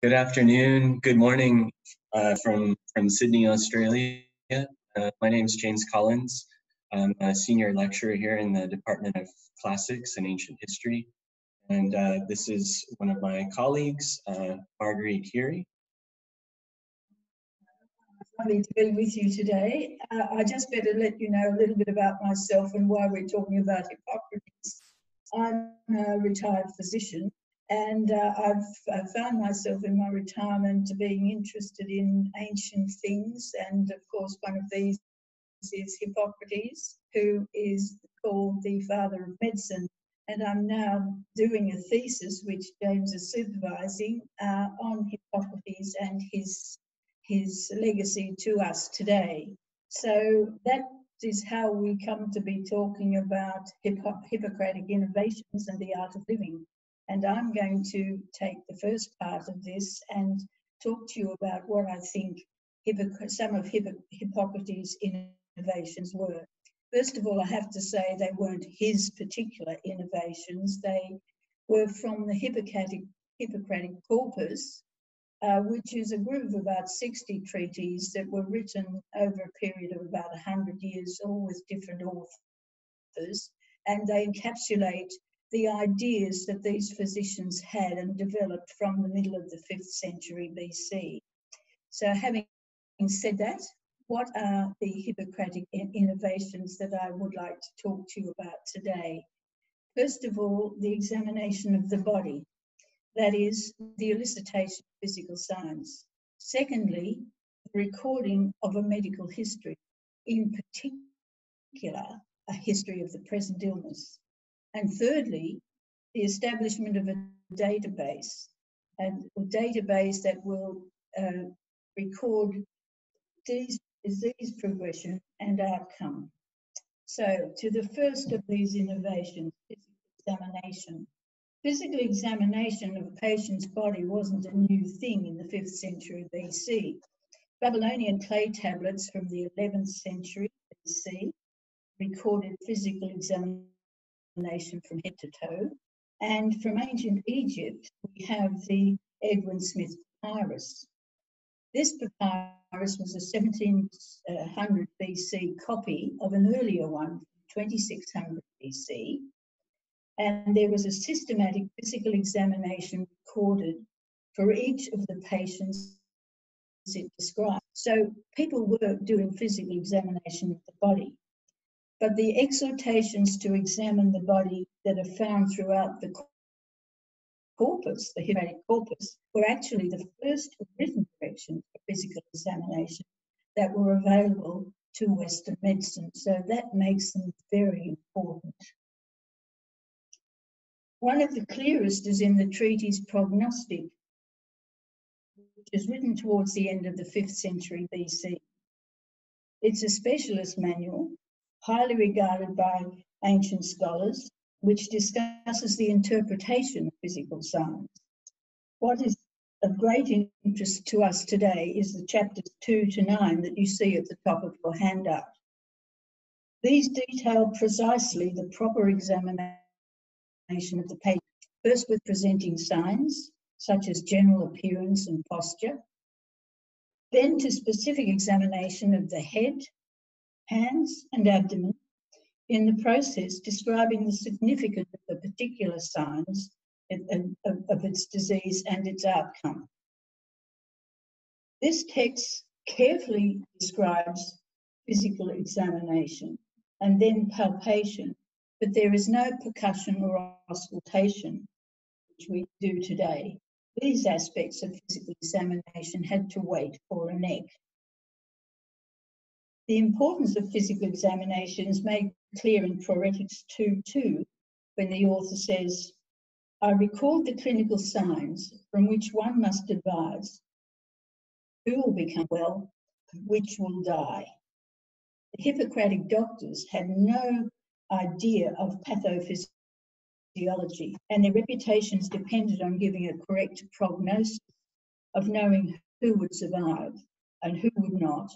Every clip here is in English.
Good afternoon, good morning uh, from, from Sydney, Australia. Uh, my name is James Collins. I'm a senior lecturer here in the Department of Classics and Ancient History. And uh, this is one of my colleagues, uh, Marguerite Heery. Lovely to be with you today. Uh, I just better let you know a little bit about myself and why we're talking about Hippocrates. I'm a retired physician and uh, I've uh, found myself in my retirement being interested in ancient things. And of course, one of these is Hippocrates, who is called the father of medicine. And I'm now doing a thesis, which James is supervising, uh, on Hippocrates and his, his legacy to us today. So that is how we come to be talking about Hippo- Hippocratic innovations and the art of living. And I'm going to take the first part of this and talk to you about what I think some of Hippocrates' innovations were. First of all, I have to say they weren't his particular innovations. They were from the Hippocratic, Hippocratic Corpus, uh, which is a group of about 60 treatises that were written over a period of about 100 years, all with different authors. And they encapsulate the ideas that these physicians had and developed from the middle of the 5th century BC. So, having said that, what are the Hippocratic innovations that I would like to talk to you about today? First of all, the examination of the body, that is, the elicitation of physical signs. Secondly, the recording of a medical history, in particular, a history of the present illness. And thirdly, the establishment of a database, and a database that will uh, record disease, disease progression and outcome. So, to the first of these innovations, physical examination. Physical examination of a patient's body wasn't a new thing in the 5th century BC. Babylonian clay tablets from the 11th century BC recorded physical examination nation from head to toe. And from ancient Egypt, we have the Edwin Smith papyrus. This papyrus was a 1700 BC copy of an earlier one, 2600 BC. And there was a systematic physical examination recorded for each of the patients it described. So people were doing physical examination of the body. But the exhortations to examine the body that are found throughout the corpus, the Hippocratic corpus, were actually the first written directions for physical examination that were available to Western medicine. So that makes them very important. One of the clearest is in the treatise Prognostic, which is written towards the end of the 5th century BC. It's a specialist manual highly regarded by ancient scholars, which discusses the interpretation of physical signs. What is of great interest to us today is the chapters 2 to 9 that you see at the top of your handout. These detail precisely the proper examination of the patient, first with presenting signs, such as general appearance and posture, then to specific examination of the head, hands and abdomen, in the process describing the significance of the particular signs of, its disease and its outcome. This text carefully describes physical examination and then palpation, but there is no percussion or auscultation, which we do today. These aspects of physical examination had to wait for Laennec. The importance of physical examination is made clear in Prorrhetics 2.2 when the author says, I record the clinical signs from which one must advise who will become well, which will die. The Hippocratic doctors had no idea of pathophysiology, and their reputations depended on giving a correct prognosis of knowing who would survive and who would not,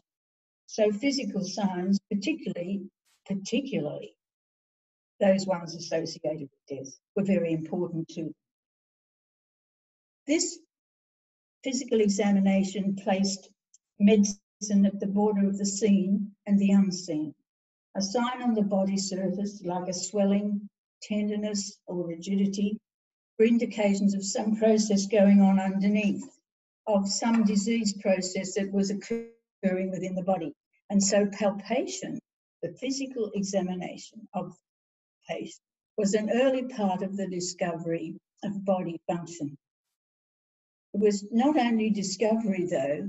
so physical signs, particularly, particularly those ones associated with death, were very important too. This physical examination placed medicine at the border of the seen and the unseen. A sign on the body surface, like a swelling, tenderness, or rigidity, were indications of some process going on underneath, of some disease process that was occurring within the body. And so palpation, the physical examination of the patient, was an early part of the discovery of body function. It was not only discovery, though,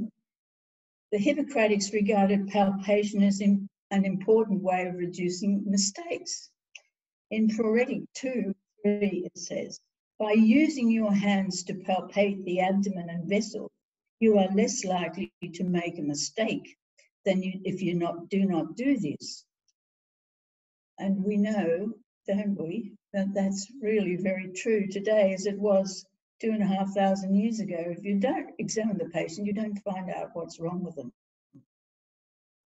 the Hippocratics regarded palpation as in, an important way of reducing mistakes. In Prorrhetic 2 3, it says, by using your hands to palpate the abdomen and vessel, you are less likely to make a mistake than you, if you not, do not do this. And we know, don't we, that that's really very true today as it was two and a half thousand years ago. If you don't examine the patient, you don't find out what's wrong with them.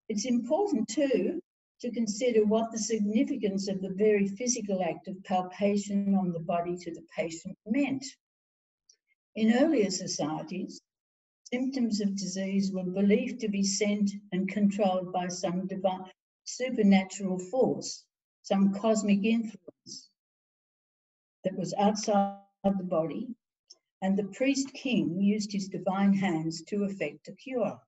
It's important too to consider what the significance of the very physical act of palpation on the body to the patient meant. In earlier societies, symptoms of disease were believed to be sent and controlled by some divine, supernatural force, some cosmic influence that was outside the body and the priest king used his divine hands to effect a cure.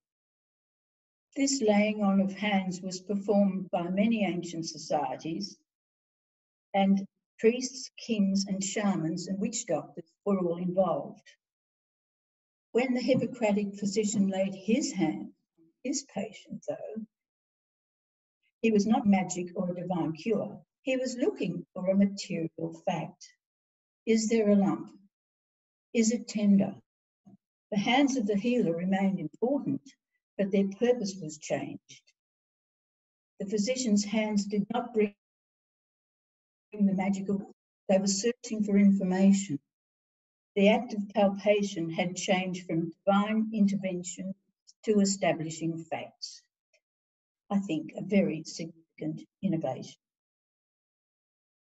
This laying on of hands was performed by many ancient societies, and priests, kings, and shamans and witch doctors were all involved. When the Hippocratic physician laid his hand on his patient, though, he was not magic or a divine cure. He was looking for a material fact. Is there a lump? Is it tender? The hands of the healer remained important, but their purpose was changed. The physician's hands did not bring the magical, they were searching for information. The act of palpation had changed from divine intervention to establishing facts. I think a very significant innovation.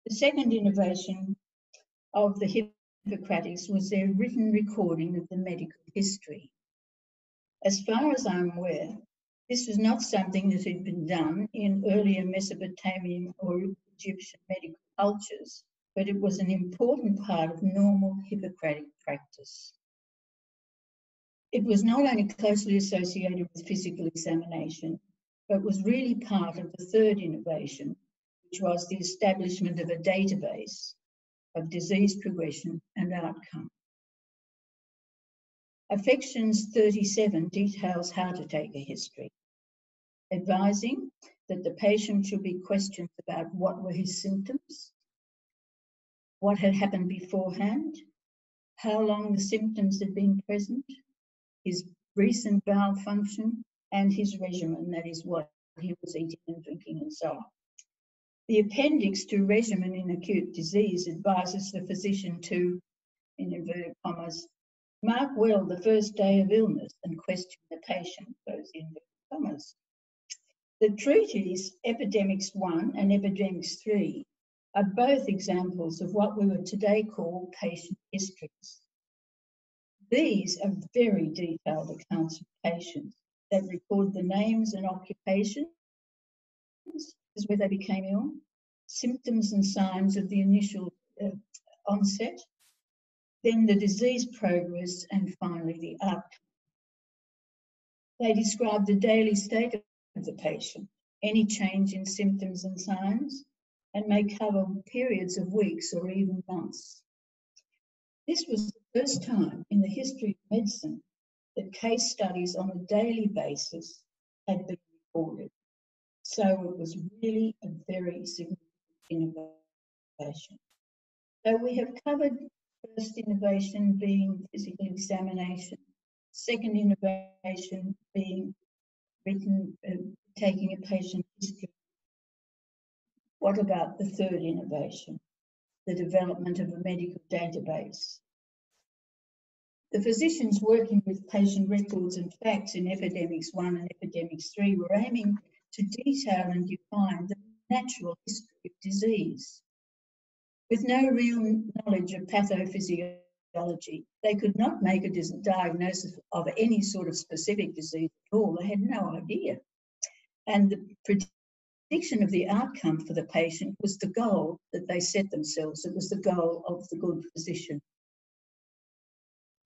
The second innovation of the Hippocratics was their written recording of the medical history. As far as I'm aware, this was not something that had been done in earlier Mesopotamian or Egyptian medical cultures, but it was an important part of normal Hippocratic practice. It was not only closely associated with physical examination, but was really part of the third innovation, which was the establishment of a database of disease progression and outcome. Affections 37 details how to take a history, advising that the patient should be questioned about what were his symptoms, what had happened beforehand, how long the symptoms had been present, his recent bowel function, and his regimen, that is, what he was eating and drinking and so on. The appendix to regimen in acute disease advises the physician to, in inverted commas, mark well the first day of illness and question the patient, those inverted commas. The treatise Epidemics 1 and Epidemics 3 are both examples of what we would today call patient histories. These are very detailed accounts of patients that record the names and occupations is where they became ill, symptoms and signs of the initial uh, onset, then the disease progress, and finally the outcome. They describe the daily state of the patient, any change in symptoms and signs, and may cover periods of weeks or even months. This was the first time in the history of medicine that case studies on a daily basis had been recorded. So it was really a very significant innovation. So we have covered first innovation being physical examination, second innovation being written, uh, taking a patient history. What about the third innovation, the development of a medical database? The physicians working with patient records and facts in Epidemics 1 and Epidemics 3 were aiming to detail and define the natural history of disease. With no real knowledge of pathophysiology. They could not make a diagnosis of any sort of specific disease at all. They had no idea. And the prediction of the outcome for the patient was the goal that they set themselves. It was the goal of the good physician.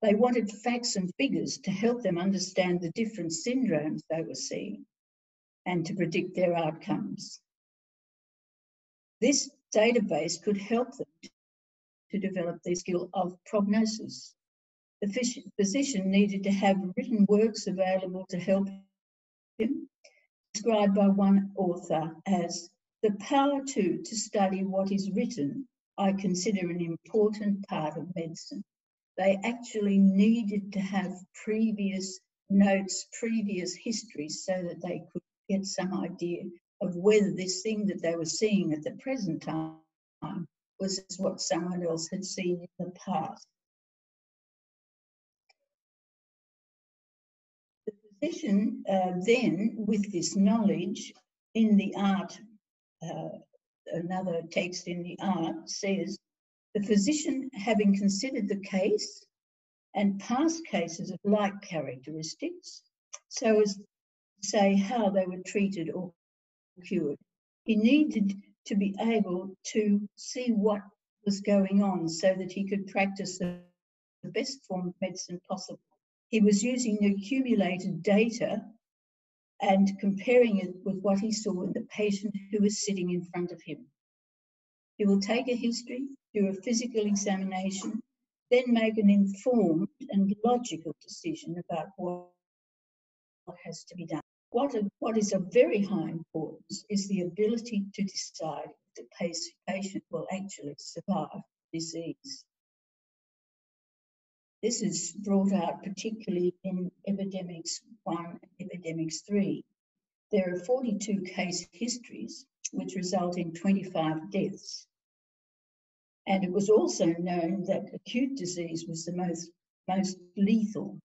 They wanted facts and figures to help them understand the different syndromes they were seeing and to predict their outcomes. This database could help them to develop their skill of prognosis. The physician needed to have written works available to help him, described by one author as the power to, to study what is written, I consider an important part of medicine they actually needed to have previous notes, previous histories, so that they could get some idea of whether this thing that they were seeing at the present time was what someone else had seen in the past. Physician uh, then, with this knowledge in the art, uh, another text in the art says, the physician, having considered the case and past cases of like characteristics, so as to say how they were treated or cured, he needed to be able to see what was going on so that he could practice the best form of medicine possible. He was using accumulated data and comparing it with what he saw in the patient who was sitting in front of him. He will take a history, do a physical examination, then make an informed and logical decision about what, has to be done. What, a, what is of very high importance is the ability to decide if the patient will actually survive disease. This is brought out particularly in epidemics 1 and epidemics 3. There are 42 case histories which result in 25 deaths. And it was also known that acute disease was the most, most lethal.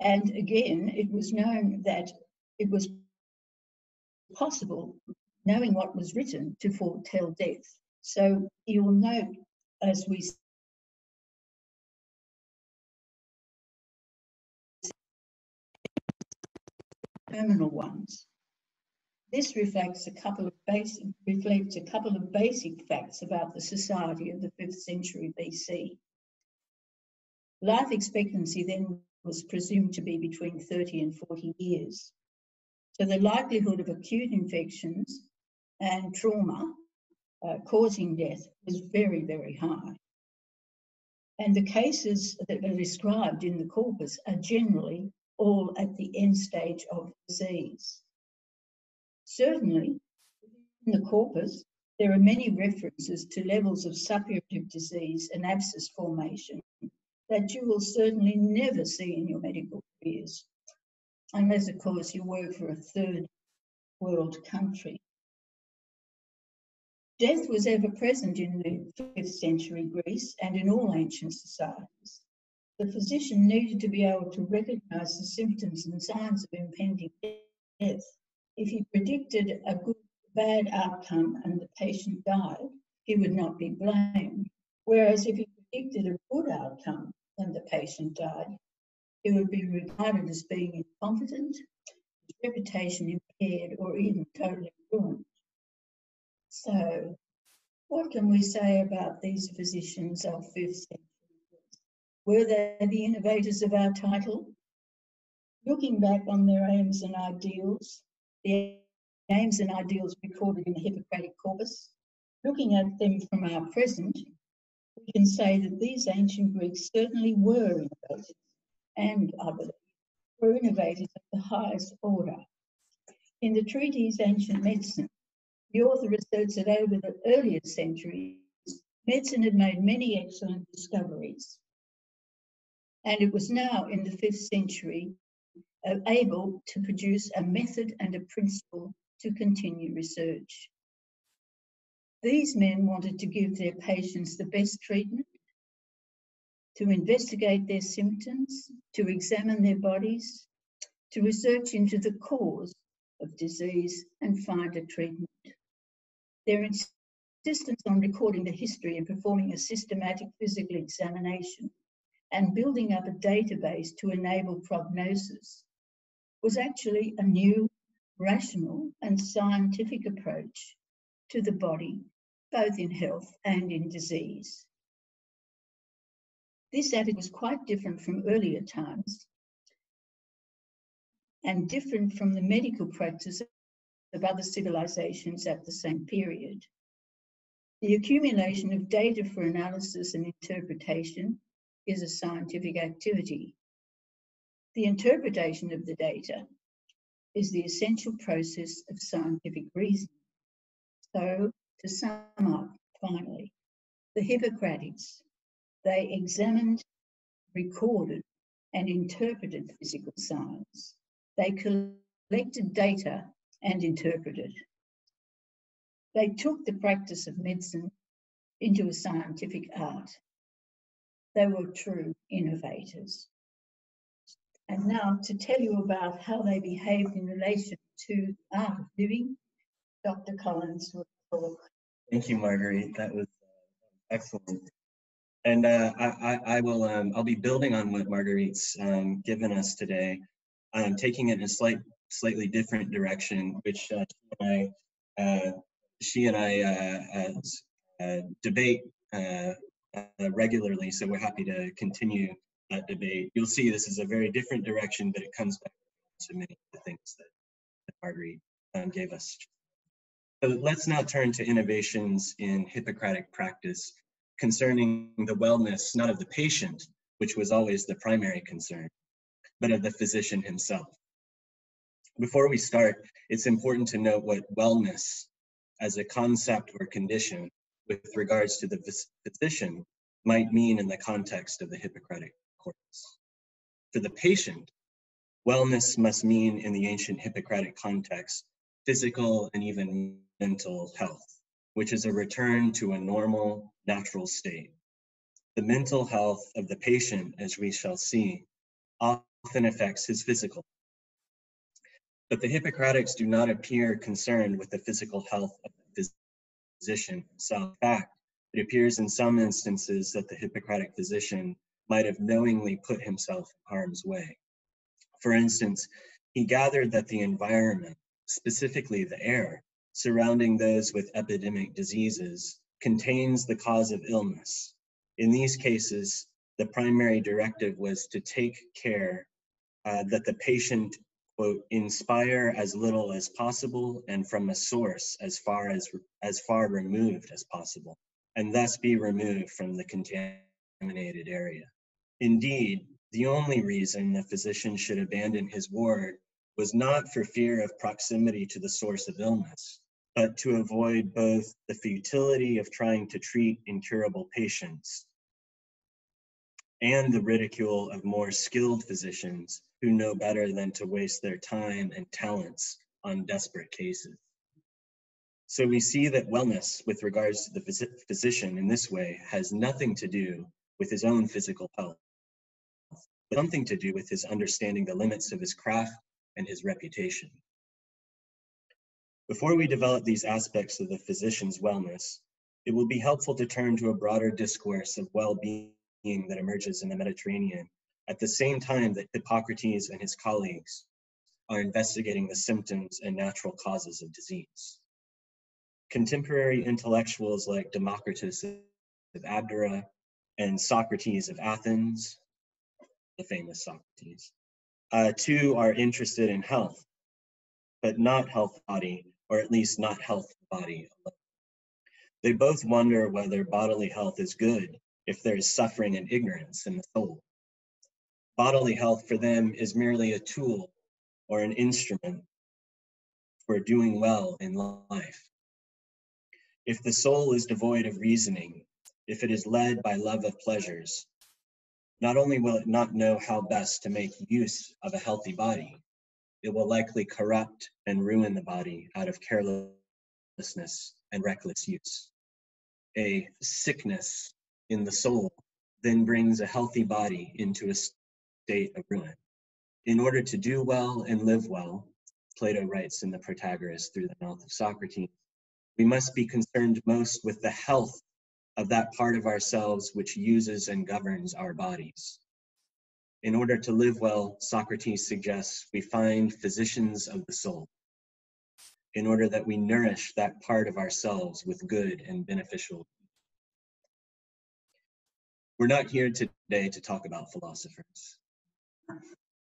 And again, it was known that it was possible, knowing what was written, to foretell death. So you'll note as we terminal ones. This reflects a couple of basic reflects a couple of basic facts about the society of the 5th century BC. Life expectancy then was presumed to be between 30 and 40 years. So the likelihood of acute infections and trauma uh, causing death was very, very high. And the cases that are described in the corpus are generally all at the end stage of disease. Certainly, in the corpus, there are many references to levels of suppurative disease and abscess formation that you will certainly never see in your medical careers, unless, of course, you work for a third world country. Death was ever present in the 5th century Greece and in all ancient societies. The physician needed to be able to recognize the symptoms and signs of impending death if he predicted a good, bad outcome and the patient died, he would not be blamed. Whereas if he predicted a good outcome and the patient died, he would be regarded as being incompetent, his reputation impaired, or even totally ruined. So, what can we say about these physicians of 5th century? Were they the innovators of our title? Looking back on their aims and ideals, the aims and ideals recorded in the Hippocratic Corpus. Looking at them from our present, we can say that these ancient Greeks certainly were innovators, and I believe were innovators of the highest order. In the treatise Ancient Medicine, the author asserts that over the earlier centuries, medicine had made many excellent discoveries. And it was now in the fifth century uh, able to produce a method and a principle to continue research. These men wanted to give their patients the best treatment, to investigate their symptoms, to examine their bodies, to research into the cause of disease and find a treatment. Their insistence on recording the history and performing a systematic physical examination and building up a database to enable prognosis was actually a new, rational, and scientific approach to the body, both in health and in disease. This attitude was quite different from earlier times and different from the medical practice of other civilizations at the same period. The accumulation of data for analysis and interpretation is a scientific activity. The interpretation of the data is the essential process of scientific reasoning. So, to sum up finally, the Hippocratics, they examined, recorded, and interpreted physical science. They collected data and interpreted. They took the practice of medicine into a scientific art. They were true innovators. And now to tell you about how they behaved in relation to art of living, Dr. Collins will talk. Thank you, Marguerite. That was uh, excellent. And uh, I, I, will, um, I'll be building on what Marguerite's um, given us today, um, taking it in a slight, slightly different direction, which uh, she and I, uh, she and I uh, uh, regularly, so we're happy to continue that debate. You'll see this is a very different direction, but it comes back to many of the things that, that Marguerite um, gave us. So let's now turn to innovations in Hippocratic practice concerning the wellness, not of the patient, which was always the primary concern, but of the physician himself. Before we start, it's important to note what wellness as a concept or condition with regards to the physician might mean in the context of the Hippocratic Corpus. For the patient, wellness must mean in the ancient Hippocratic context physical and even mental health, which is a return to a normal, natural state. The mental health of the patient, as we shall see, often affects his physical. But the Hippocratics do not appear concerned with the physical health of the physician himself. In fact, it appears in some instances that the Hippocratic physician might have knowingly put himself in harm's way. For instance, he gathered that the environment, specifically the air, surrounding those with epidemic diseases, contains the cause of illness. In these cases, the primary directive was to take care uh, that the patient, quote, inspire as little as possible and from a source as far as, as far removed as possible, and thus be removed from the contaminated area. Indeed, the only reason the physician should abandon his ward was not for fear of proximity to the source of illness, but to avoid both the futility of trying to treat incurable patients and the ridicule of more skilled physicians who know better than to waste their time and talents on desperate cases. So we see that wellness with regards to the phys physician in this way has nothing to do with his own physical health, but something to do with his understanding the limits of his craft and his reputation. Before we develop these aspects of the physician's wellness, it will be helpful to turn to a broader discourse of well-being that emerges in the Mediterranean at the same time that Hippocrates and his colleagues are investigating the symptoms and natural causes of disease. Contemporary intellectuals like Democritus of Abdera and Socrates of Athens, the famous Socrates, uh, too are interested in health, but not health body or at least not health body alone. They both wonder whether bodily health is good if there is suffering and ignorance in the soul. Bodily health for them is merely a tool or an instrument for doing well in life. If the soul is devoid of reasoning, if it is led by love of pleasures, not only will it not know how best to make use of a healthy body, it will likely corrupt and ruin the body out of carelessness and reckless use. A sickness in the soul then brings a healthy body into a state of ruin. In order to do well and live well, Plato writes in the Protagoras through the mouth of Socrates, we must be concerned most with the health of that part of ourselves which uses and governs our bodies. In order to live well, Socrates suggests we find physicians of the soul, in order that we nourish that part of ourselves with good and beneficial. We're not here today to talk about philosophers.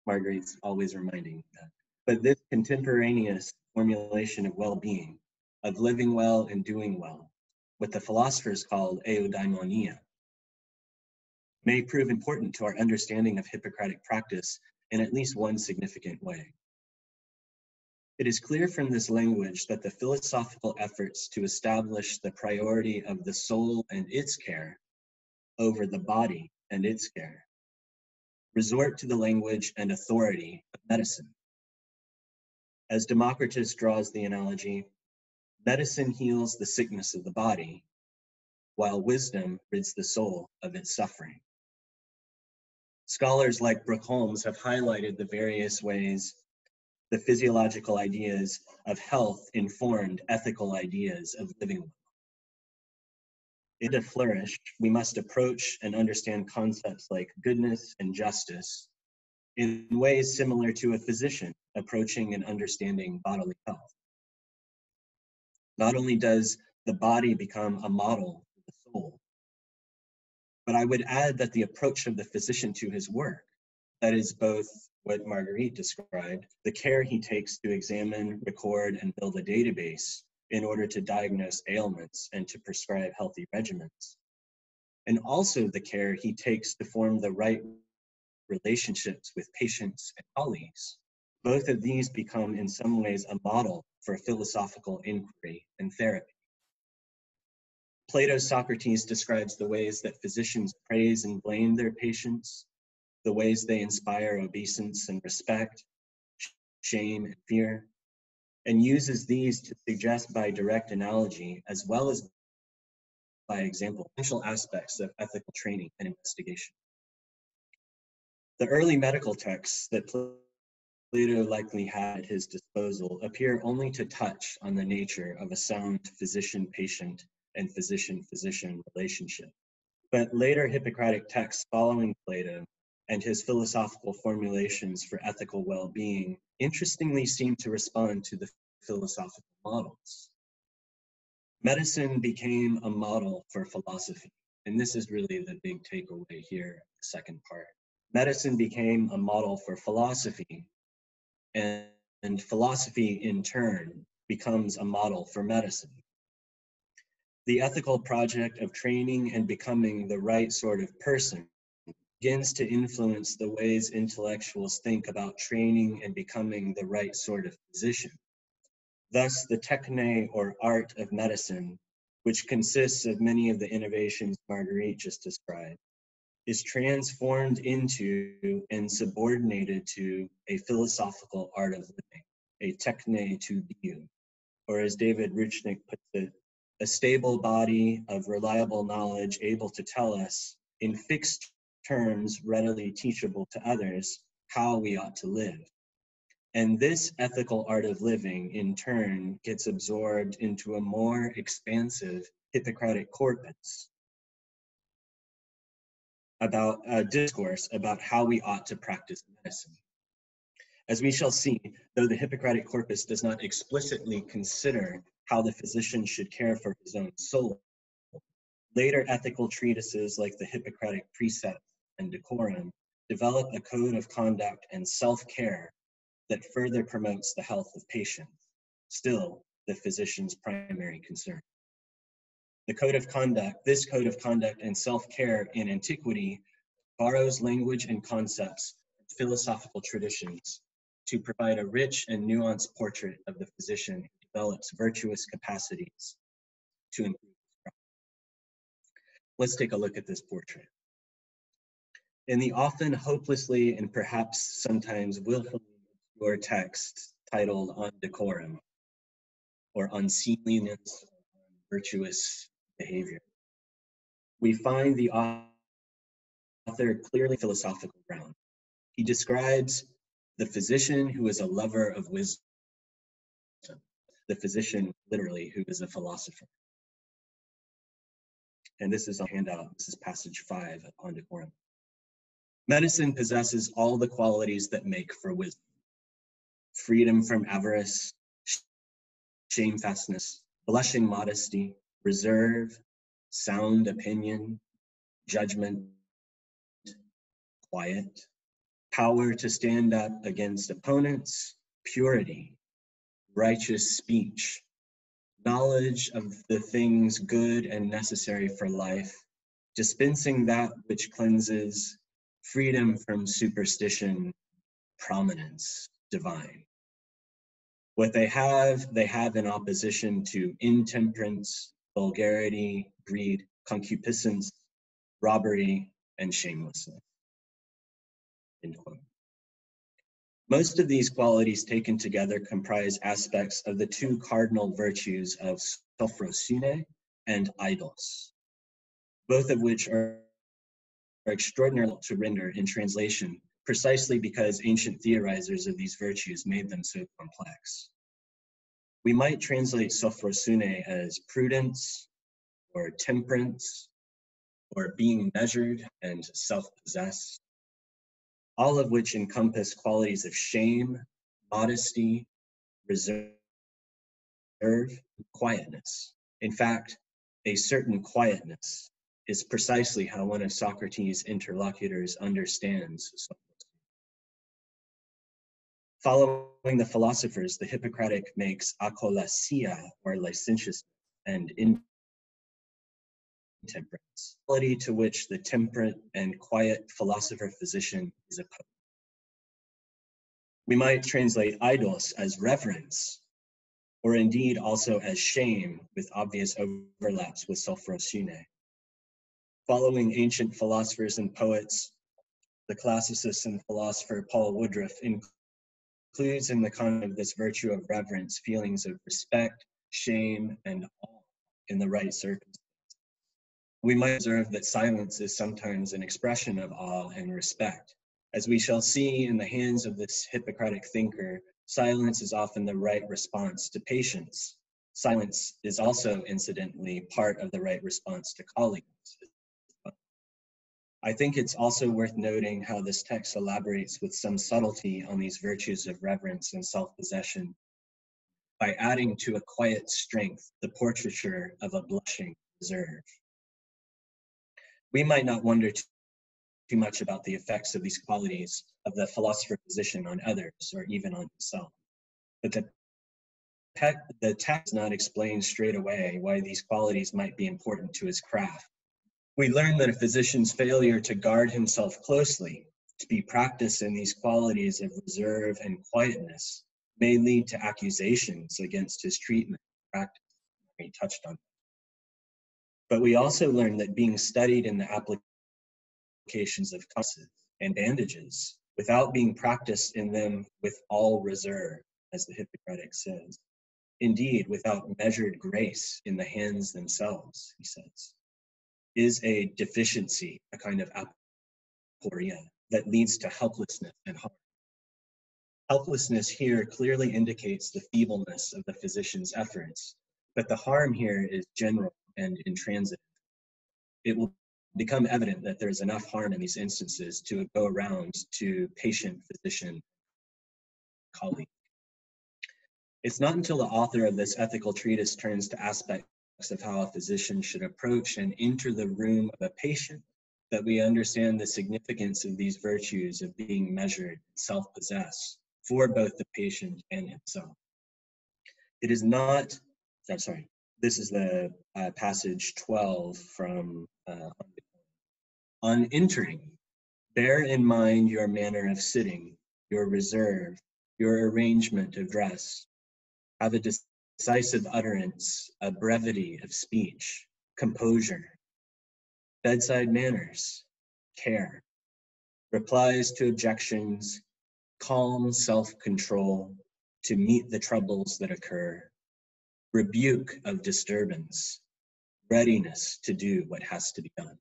Marguerite's always reminding that. But this contemporaneous formulation of well being, of living well and doing well, what the philosophers called eudaimonia, may prove important to our understanding of Hippocratic practice in at least one significant way. It is clear from this language that the philosophical efforts to establish the priority of the soul and its care over the body and its care resort to the language and authority of medicine. As Democritus draws the analogy, medicine heals the sickness of the body, while wisdom rids the soul of its suffering. Scholars like Brooke Holmes have highlighted the various ways the physiological ideas of health informed ethical ideas of living In to flourish, we must approach and understand concepts like goodness and justice in ways similar to a physician approaching and understanding bodily health. Not only does the body become a model for the soul, but I would add that the approach of the physician to his work, that is both what Marguerite described, the care he takes to examine, record, and build a database in order to diagnose ailments and to prescribe healthy regimens. And also the care he takes to form the right relationships with patients and colleagues. Both of these become, in some ways, a model for philosophical inquiry and therapy. Plato's Socrates describes the ways that physicians praise and blame their patients, the ways they inspire obeisance and respect, shame and fear, and uses these to suggest by direct analogy, as well as by example, essential aspects of ethical training and investigation. The early medical texts that Plato likely had at his disposal appear only to touch on the nature of a sound physician-patient and physician-physician relationship. But later Hippocratic texts following Plato and his philosophical formulations for ethical well-being interestingly seem to respond to the philosophical models. Medicine became a model for philosophy, and this is really the big takeaway here, the second part. Medicine became a model for philosophy, and, and philosophy in turn becomes a model for medicine. The ethical project of training and becoming the right sort of person begins to influence the ways intellectuals think about training and becoming the right sort of physician. Thus, the techne or art of medicine, which consists of many of the innovations Marguerite just described, is transformed into and subordinated to a philosophical art of living, a techne to be, or as David Roochnik puts it, a stable body of reliable knowledge able to tell us in fixed terms readily teachable to others how we ought to live. And this ethical art of living, in turn, gets absorbed into a more expansive Hippocratic corpus about a discourse about how we ought to practice medicine. As we shall see, though the Hippocratic corpus does not explicitly consider how the physician should care for his own soul, later ethical treatises like the Hippocratic Precepts and decorum, develop a code of conduct and self-care that further promotes the health of patients, still the physician's primary concern. The code of conduct, this code of conduct and self-care in antiquity borrows language and concepts, philosophical traditions to provide a rich and nuanced portrait of the physician who develops virtuous capacities to improve Let's take a look at this portrait. In the often hopelessly and perhaps sometimes willfully obscure text titled On Decorum, or Unseemliness, Virtuous Behavior, we find the author clearly philosophical ground. He describes the physician who is a lover of wisdom, the physician, literally, who is a philosopher. And this is a handout. This is passage five on decorum. Medicine possesses all the qualities that make for wisdom. Freedom from avarice, shamefastness, blushing modesty, reserve, sound opinion, judgment, quiet, power to stand up against opponents, purity, righteous speech, knowledge of the things good and necessary for life, dispensing that which cleanses, freedom from superstition, prominence divine. What they have, they have in opposition to intemperance, vulgarity, greed, concupiscence, robbery, and shamelessness. Most of these qualities taken together comprise aspects of the two cardinal virtues of sophrosune and aidos, both of which are extraordinary to render in translation precisely because ancient theorizers of these virtues made them so complex. We might translate sophrosune as prudence or temperance or being measured and self-possessed all of which encompass qualities of shame, modesty, reserve, quietness. In fact, a certain quietness is precisely how one of Socrates' interlocutors understands. Following the philosophers, the Hippocratic makes akolasia, or licentiousness, and intemperance, quality to which the temperate and quiet philosopher physician is opposed. We might translate aidos as reverence, or indeed also as shame with obvious overlaps with sophrosune. Following ancient philosophers and poets, the classicist and philosopher Paul Woodruff includes in the content of this virtue of reverence feelings of respect, shame, and awe in the right circumstances we might observe that silence is sometimes an expression of awe and respect. As we shall see in the hands of this Hippocratic thinker, silence is often the right response to patients. Silence is also, incidentally, part of the right response to colleagues. I think it's also worth noting how this text elaborates with some subtlety on these virtues of reverence and self possession by adding to a quiet strength the portraiture of a blushing reserve. We might not wonder too much about the effects of these qualities of the philosopher position on others or even on himself. But the, the text does not explain straight away why these qualities might be important to his craft. We learn that a physician's failure to guard himself closely, to be practiced in these qualities of reserve and quietness, may lead to accusations against his treatment practice. He touched on but we also learned that being studied in the applications of cusses and bandages without being practiced in them with all reserve, as the Hippocratic says. Indeed, without measured grace in the hands themselves, he says, is a deficiency, a kind of aporia that leads to helplessness and harm. Helplessness here clearly indicates the feebleness of the physician's efforts, but the harm here is general and intransitive. It will become evident that there's enough harm in these instances to go around to patient, physician, colleague. It's not until the author of this ethical treatise turns to aspects of how a physician should approach and enter the room of a patient that we understand the significance of these virtues of being measured, and self-possessed for both the patient and himself. It is not, I'm sorry, this is the uh, passage 12 from uh, on entering. Bear in mind your manner of sitting, your reserve, your arrangement of dress. Have a decisive utterance, a brevity of speech, composure, bedside manners, care, replies to objections, calm self control to meet the troubles that occur, rebuke of disturbance, readiness to do what has to be done.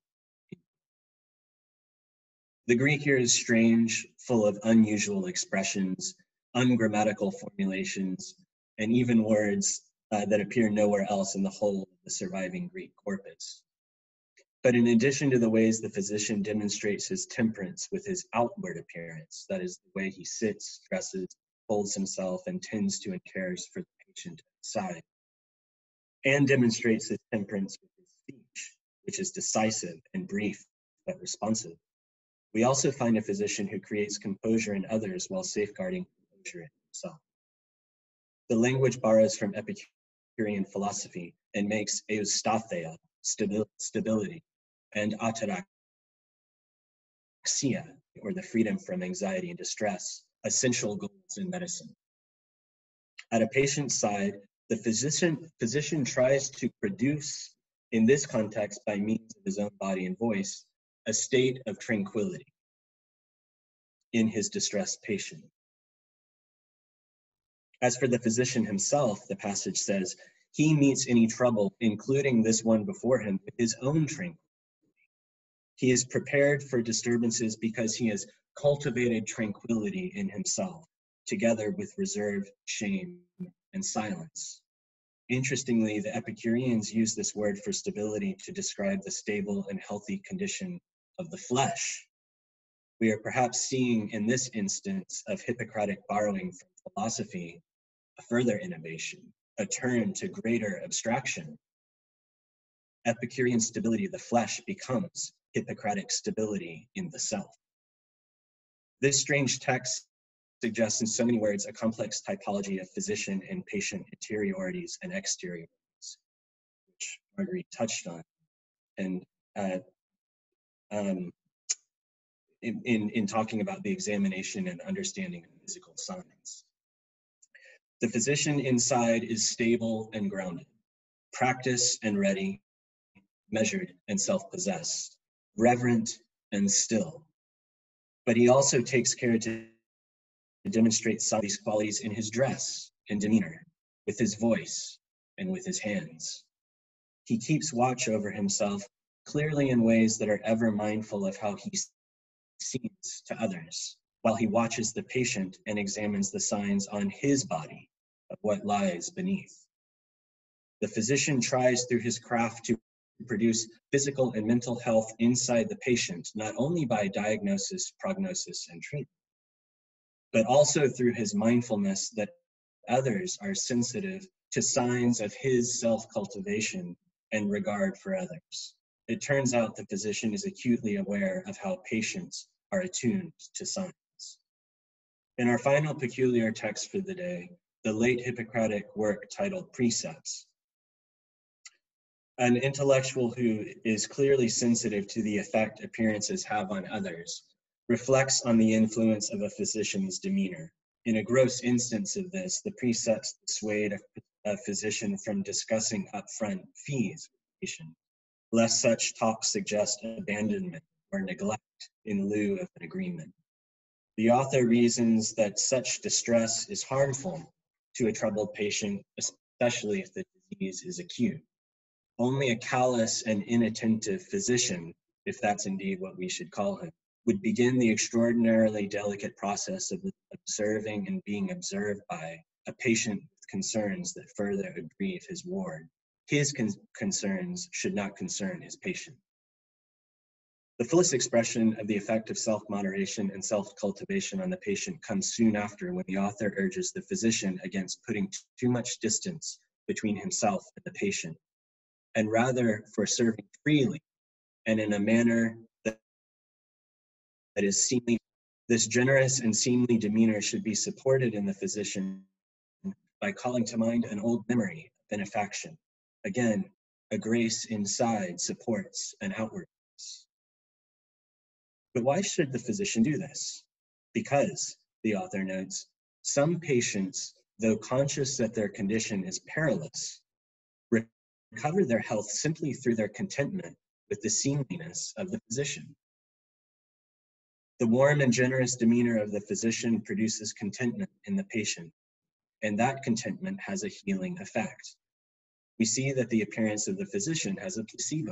The Greek here is strange, full of unusual expressions, ungrammatical formulations, and even words uh, that appear nowhere else in the whole of the surviving Greek corpus. But in addition to the ways the physician demonstrates his temperance with his outward appearance, that is, the way he sits, dresses, holds himself, and tends to and cares for the patient at his side, and demonstrates his temperance with his speech, which is decisive and brief but responsive. We also find a physician who creates composure in others while safeguarding composure in himself. The language borrows from Epicurean philosophy and makes eustatheia, stability, and ataraxia, or the freedom from anxiety and distress, essential goals in medicine. At a patient's side, the physician, physician tries to produce, in this context by means of his own body and voice, a state of tranquility in his distressed patient. As for the physician himself, the passage says, he meets any trouble, including this one before him, with his own tranquility. He is prepared for disturbances because he has cultivated tranquility in himself, together with reserve, shame, and silence. Interestingly, the Epicureans use this word for stability to describe the stable and healthy condition of the flesh. We are perhaps seeing in this instance of Hippocratic borrowing from philosophy further innovation, a turn to greater abstraction. Epicurean stability of the flesh becomes Hippocratic stability in the self. This strange text suggests in so many words a complex typology of physician and patient interiorities and exteriorities, which Marguerite touched on. And uh, um, in, in, in talking about the examination and understanding of physical signs. The physician inside is stable and grounded, practice and ready, measured and self-possessed, reverent and still. But he also takes care to demonstrate some of these qualities in his dress and demeanor, with his voice and with his hands. He keeps watch over himself clearly in ways that are ever mindful of how he seems to others, while he watches the patient and examines the signs on his body of what lies beneath. The physician tries through his craft to produce physical and mental health inside the patient, not only by diagnosis, prognosis, and treatment, but also through his mindfulness that others are sensitive to signs of his self cultivation and regard for others. It turns out the physician is acutely aware of how patients are attuned to signs. In our final peculiar text for the day, the late Hippocratic work titled Precepts, an intellectual who is clearly sensitive to the effect appearances have on others reflects on the influence of a physician's demeanor. In a gross instance of this, the precepts dissuade a, a physician from discussing upfront fees with the patient lest such talk suggest abandonment or neglect in lieu of an agreement. The author reasons that such distress is harmful to a troubled patient, especially if the disease is acute. Only a callous and inattentive physician, if that's indeed what we should call him, would begin the extraordinarily delicate process of observing and being observed by a patient with concerns that further aggrieve his ward his con concerns should not concern his patient. The fullest expression of the effect of self-moderation and self-cultivation on the patient comes soon after when the author urges the physician against putting too much distance between himself and the patient, and rather for serving freely and in a manner that, that is seemly. This generous and seemly demeanor should be supported in the physician by calling to mind an old memory benefaction Again, a grace inside supports an outwardness. But why should the physician do this? Because, the author notes, some patients, though conscious that their condition is perilous, recover their health simply through their contentment with the seemliness of the physician. The warm and generous demeanor of the physician produces contentment in the patient, and that contentment has a healing effect we see that the appearance of the physician has a placebo.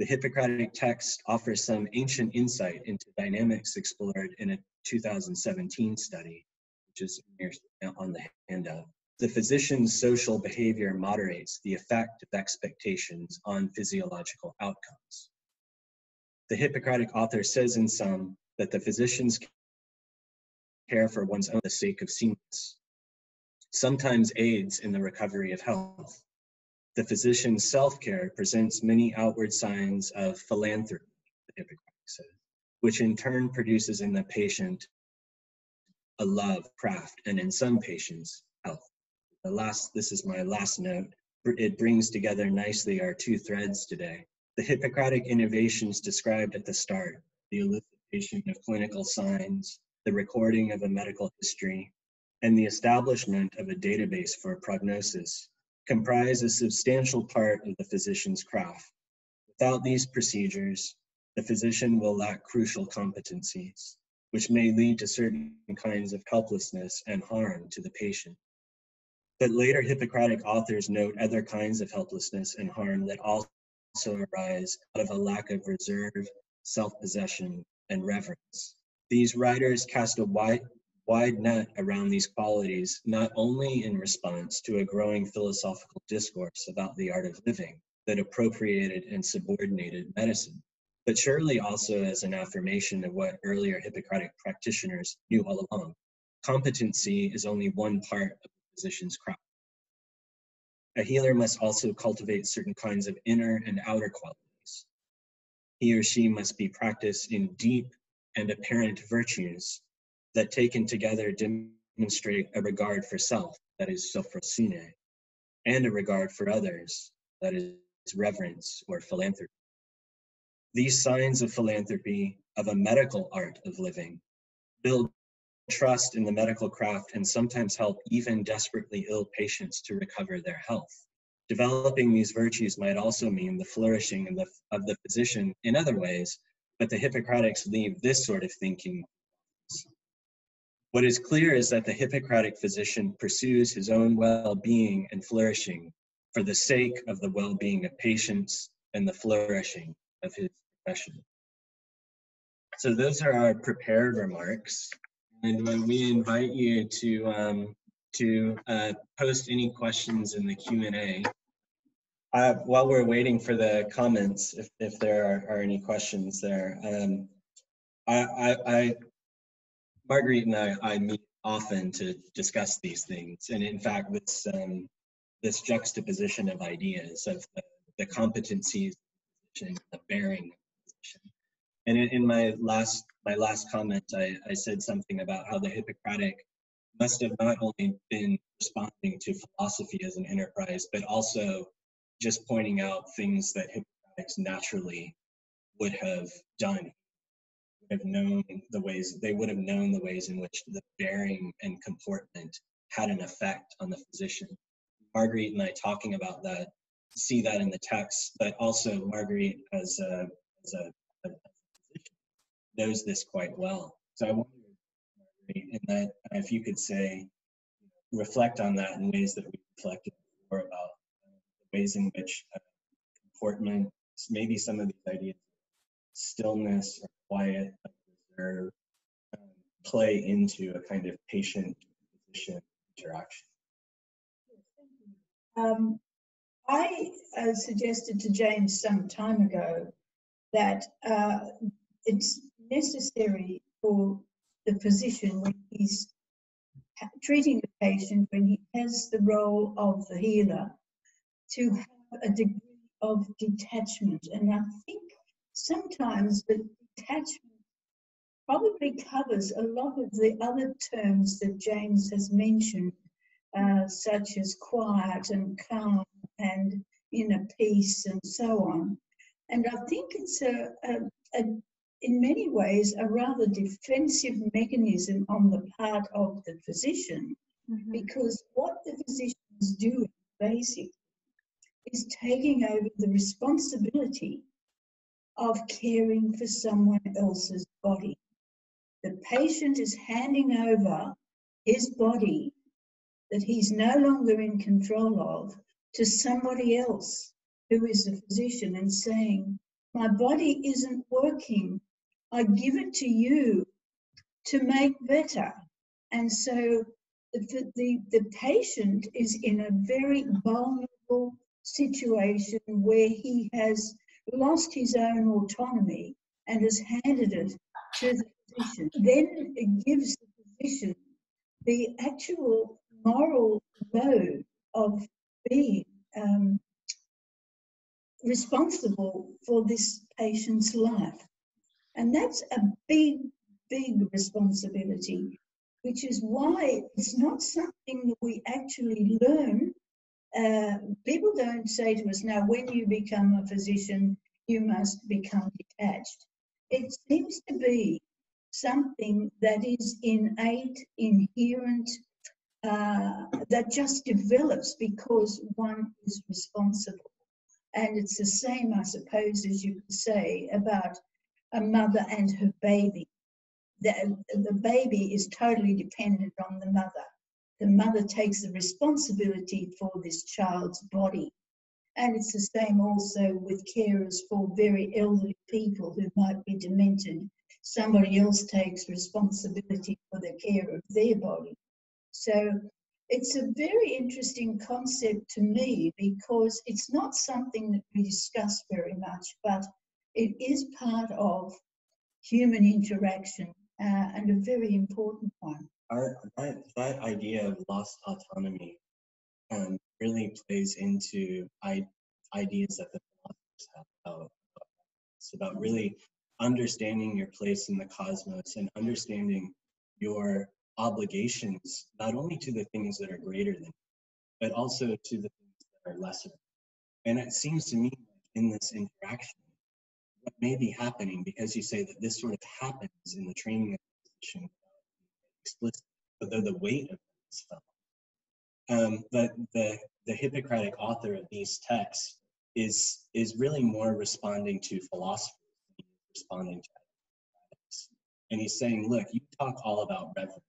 The Hippocratic text offers some ancient insight into dynamics explored in a 2017 study, which is on the handout. The physician's social behavior moderates the effect of expectations on physiological outcomes. The Hippocratic author says in sum that the physician's care for one's own the sake of seamless sometimes aids in the recovery of health. The physician's self-care presents many outward signs of philanthropy, says, which in turn produces in the patient a love, craft, and in some patients, health. The last, this is my last note. It brings together nicely our two threads today. The Hippocratic innovations described at the start, the elicitation of clinical signs, the recording of a medical history, and the establishment of a database for prognosis comprise a substantial part of the physician's craft. Without these procedures, the physician will lack crucial competencies, which may lead to certain kinds of helplessness and harm to the patient. But later Hippocratic authors note other kinds of helplessness and harm that also arise out of a lack of reserve, self-possession, and reverence. These writers cast a wide, wide net around these qualities, not only in response to a growing philosophical discourse about the art of living that appropriated and subordinated medicine, but surely also as an affirmation of what earlier Hippocratic practitioners knew all along. Competency is only one part of the physician's craft. A healer must also cultivate certain kinds of inner and outer qualities. He or she must be practiced in deep and apparent virtues that taken together demonstrate a regard for self, that is sophrosyne, and a regard for others, that is reverence or philanthropy. These signs of philanthropy, of a medical art of living, build trust in the medical craft and sometimes help even desperately ill patients to recover their health. Developing these virtues might also mean the flourishing of the, of the physician in other ways, but the Hippocratics leave this sort of thinking what is clear is that the Hippocratic physician pursues his own well being and flourishing for the sake of the well being of patients and the flourishing of his profession. So, those are our prepared remarks. And we invite you to, um, to uh, post any questions in the Q&A. Uh, while we're waiting for the comments, if, if there are, are any questions there, um, I, I, I Marguerite and I, I meet often to discuss these things. And in fact, this, um, this juxtaposition of ideas of the, the competencies, the bearing And in, in, my last my last comment, I, I said something about how the Hippocratic must have not only been responding to philosophy as an enterprise, but also just pointing out things that Hippocratics naturally would have done have known the ways they would have known the ways in which the bearing and comportment had an effect on the physician. Marguerite and I talking about that see that in the text, but also Marguerite as a, as a, a physician knows this quite well. So I wonder, Marguerite, in that if you could say, reflect on that in ways that we reflected before about the ways in which uh, comportment, maybe some of these ideas, stillness or quiet, reserve, um, play into a kind of patient physician interaction? Um, I uh, suggested to James some time ago that uh, it's necessary for the physician when he's treating the patient, when he has the role of the healer, to have a degree of detachment. And I think sometimes the detachment probably covers a lot of the other terms that James has mentioned, uh, such as quiet and calm and inner peace and so on. And I think it's a, a, a in many ways, a rather defensive mechanism on the part of the physician, mm-hmm. because what the physician is doing basically is taking over the responsibility of caring for someone else's body. The patient is handing over his body that he's no longer in control of to somebody else who is a physician and saying, My body isn't working. I give it to you to make better. And so the, the, the patient is in a very vulnerable situation where he has lost his own autonomy and has handed it to the physician. Then it gives the physician the actual moral load of being um, responsible for this patient's life. And that's a big, big responsibility, which is why it's not something that we actually learn. Uh, people don't say to us, now, when you become a physician, you must become detached. It seems to be something that is innate, inherent, uh, that just develops because one is responsible. And it's the same, I suppose, as you could say about a mother and her baby. The, the baby is totally dependent on the mother. The mother takes the responsibility for this child's body. And it's the same also with carers for very elderly people who might be demented. Somebody else takes responsibility for the care of their body. So it's a very interesting concept to me because it's not something that we discuss very much, but it is part of human interaction uh, and a very important one. Our, that, that idea of lost autonomy um, really plays into I, ideas that the philosophers have about, it's about really understanding your place in the cosmos and understanding your obligations, not only to the things that are greater than you, but also to the things that are lesser. And it seems to me in this interaction, what may be happening, because you say that this sort of happens in the training of the explicit, but though the weight of it is felt. Um, but the, the Hippocratic author of these texts is, is really more responding to philosophers responding to and he's saying, look, you talk all about reverence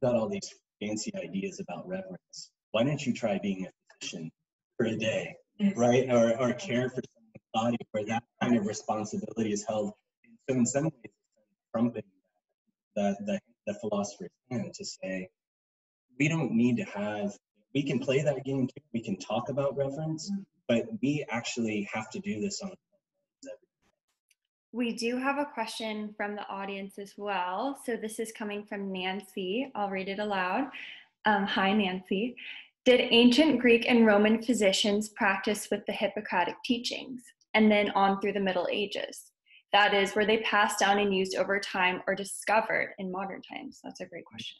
you've got all these fancy ideas about reverence. Why don't you try being a physician for a day, right? Or, or care for someone's body where that kind of responsibility is held. So in some ways, it's trumping the, the, the philosopher's hand to say, we don't need to have, we can play that game too. We can talk about reverence, but we actually have to do this on we do have a question from the audience as well. So this is coming from Nancy. I'll read it aloud. Um, hi, Nancy. Did ancient Greek and Roman physicians practice with the Hippocratic teachings and then on through the Middle Ages? That is, were they passed down and used over time or discovered in modern times? That's a great question.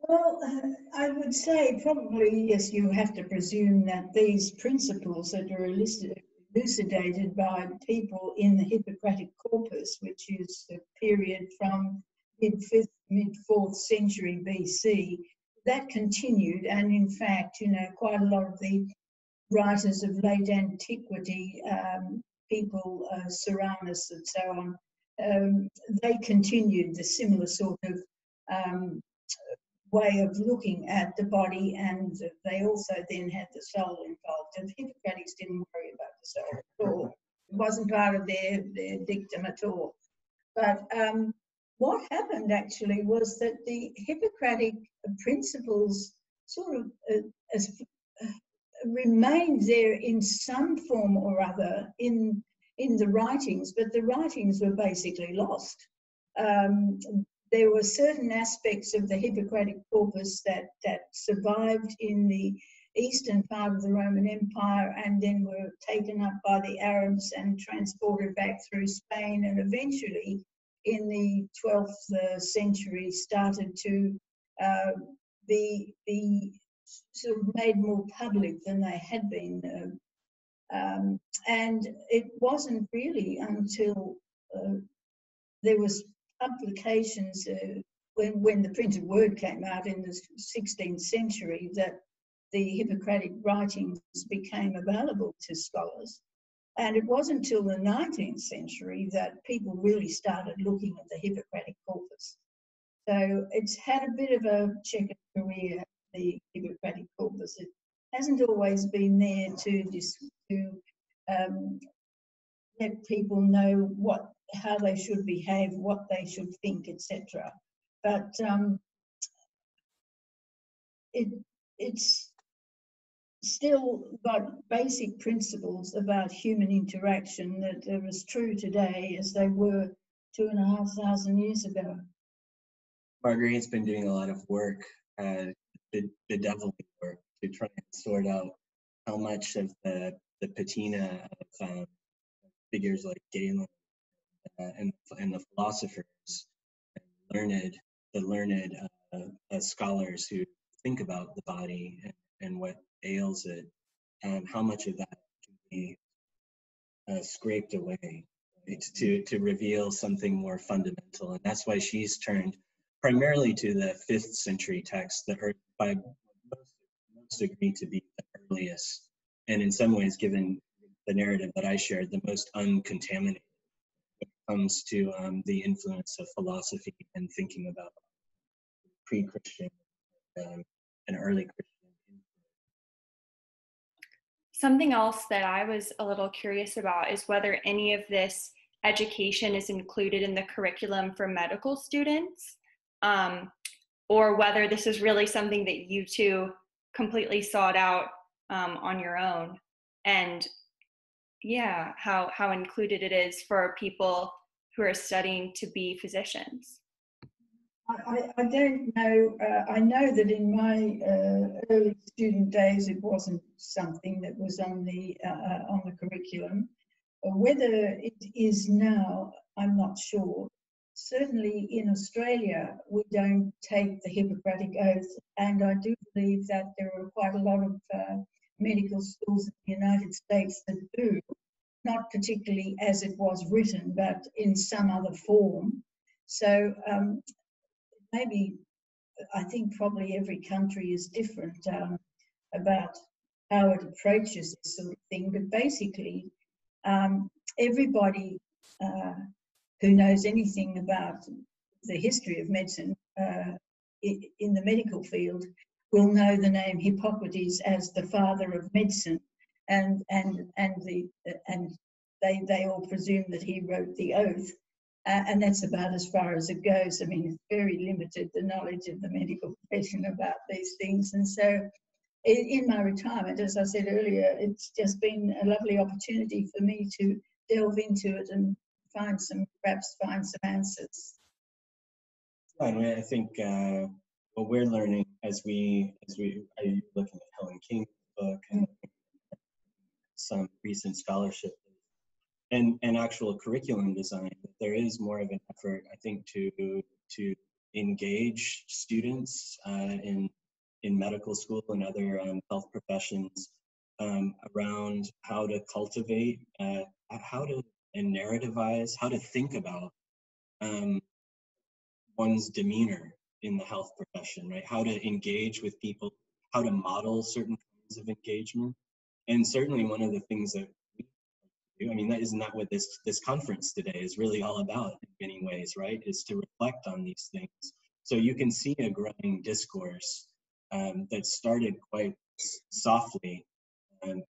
Well, uh, I would say probably yes, you have to presume that these principles that are elucidated by people in the Hippocratic corpus, which is the period from mid fifth, mid fourth century BC. That continued, and in fact, you know, quite a lot of the writers of late antiquity, um, people, uh, Soranus and so on, um, they continued the similar sort of um, way of looking at the body, and they also then had the soul involved. And the Hippocratics didn't worry about the soul at all. It wasn't part of their, their dictum at all. But um, what happened actually was that the Hippocratic principles sort of uh, as, remained there in some form or other in in the writings, but the writings were basically lost. Um, there were certain aspects of the Hippocratic corpus that, that survived in the eastern part of the Roman Empire and then were taken up by the Arabs and transported back through Spain and eventually in the 12th uh, century started to uh, be, be sort of made more public than they had been. Uh, um, and it wasn't really until uh, there was publications uh, when, when the printed word came out in the 16th century that the Hippocratic writings became available to scholars. And it wasn't until the 19th century that people really started looking at the Hippocratic corpus. So it's had a bit of a checkered career, the Hippocratic corpus. It hasn't always been there to, to um, let people know what how they should behave, what they should think, etc. but um, it it's still got basic principles about human interaction that are as true today as they were two and a half thousand years ago. Marguerite's been doing a lot of work, uh, bedeviling work, to try and sort out how much of the, the patina of um, figures like Galen uh, and, and the philosophers and learned, the learned uh, uh, scholars who think about the body and, and what ails it, and how much of that can be uh, scraped away to, to reveal something more fundamental. And that's why she's turned primarily to the fifth century text, that are by most, agree to be the earliest, and in some ways, given the narrative that I shared, the most uncontaminated when it comes to um, the influence of philosophy and thinking about pre-Christian um, and early Christian Something else that I was a little curious about is whether any of this education is included in the curriculum for medical students, um, or whether this is really something that you two completely sought out um, on your own, and yeah, how how included it is for people who are studying to be physicians. I, I don't know. Uh, I know that in my uh, early student days, it wasn't something that was on the uh, uh on the curriculum. Whether it is now, I'm not sure. Certainly in Australia, we don't take the Hippocratic Oath, and I do believe that there are quite a lot of uh, medical schools in the United States that do, not particularly as it was written, but in some other form. So um, maybe I think probably every country is different um, about how it approaches this sort of thing. But basically, um, everybody uh, who knows anything about the history of medicine uh, in the medical field will know the name Hippocrates as the father of medicine, and and and the and they they all presume that he wrote the oath. Uh, and that's about as far as it goes. I mean, it's very limited, the knowledge of the medical profession about these things. And so, in, in my retirement, as I said earlier, it's just been a lovely opportunity for me to delve into it and find some, perhaps find some answers. And I think uh, what we're learning as we, as we are looking at Helen King's book and some recent scholarship and, and actual curriculum design, there is more of an effort, I think, to to engage students uh, in in medical school and other um, health professions um, around how to cultivate, uh, how to and narrativize, how to think about um, one's demeanor in the health profession, right? How to engage with people, how to model certain kinds of engagement. And certainly one of the things that I mean, that isn't that what this this conference today is really all about in many ways, right? Is to reflect on these things. So you can see a growing discourse um, that started quite softly um,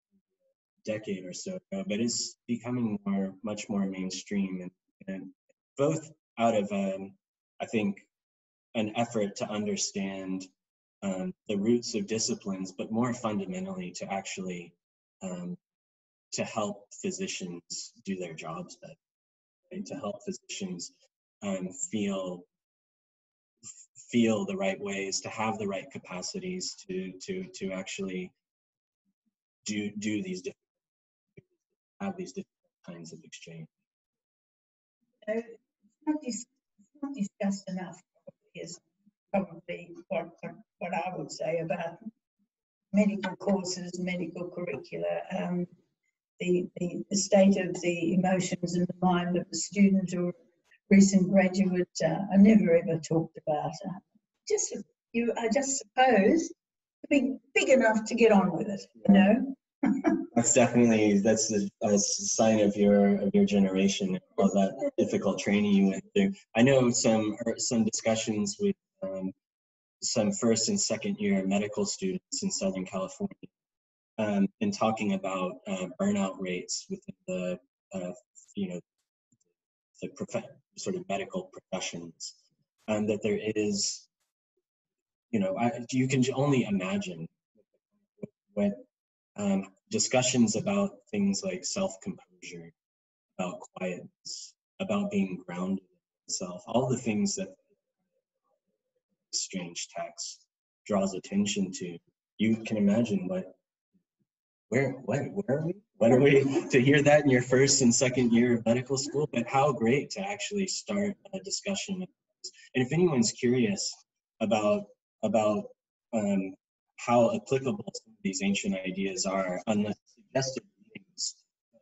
decade or so ago, but it's becoming more, much more mainstream, and, and both out of, um, I think, an effort to understand um, the roots of disciplines, but more fundamentally to actually um, to help physicians do their jobs better, right? to help physicians um, feel feel the right ways, to have the right capacities to to to actually do do these different have these different kinds of exchange. Uh, it's not discussed enough is probably what, what I would say about medical courses, medical curricula. Um, the, the, the state of the emotions and the mind of a student or recent graduate uh, never ever talked about. Uh, just you, I just suppose, to be big enough to get on with it. You know. That's definitely that's a, a, sign of your of your generation all that difficult training you went through. I know some er, some discussions with um, some first and second year medical students in Southern California um, in talking about uh, burnout rates within the uh, you know the prof- sort of medical professions. um, that there is, you know, I, you can only imagine what um, discussions about things like self-composure, about quietness, about being grounded in self, all the things that strange text draws attention to. You can imagine what, where, what, where are we? What are we to hear that in your first and second year of medical school? But how great to actually start a discussion. And if anyone's curious about about um, how applicable some of these ancient ideas are, on the suggested readings,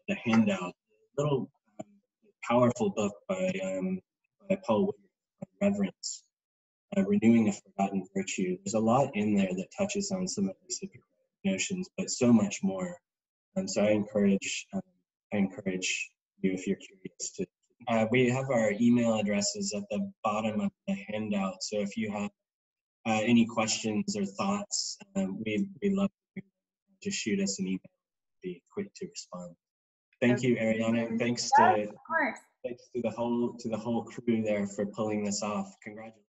the handout, A little um, powerful book by um, by Paul Reverence uh, renewing a forgotten virtue. There's a lot in there that touches on some of these notions, but so much more. Um, so I encourage, um, I encourage you if you're curious to. Uh, we have our email addresses at the bottom of the handout. So if you have uh, any questions or thoughts, um, we we love to just shoot us an email. Be quick to respond. Thank you, Ariana. Thanks to Of course. thanks to the whole to the whole crew there for pulling this off. Congratulations.